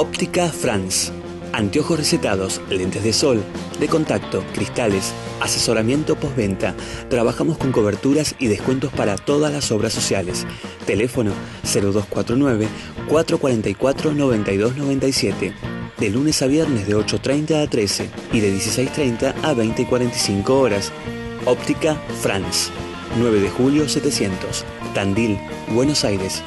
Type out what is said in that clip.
Óptica France. Anteojos recetados, lentes de sol, de contacto, cristales, asesoramiento postventa. Trabajamos con coberturas y descuentos para todas las obras sociales. Teléfono 0249 444 9297. De lunes a viernes de 8.30 a 13 y de 16.30 a 20.45 horas. Óptica France. 9 de julio 700. Tandil, Buenos Aires.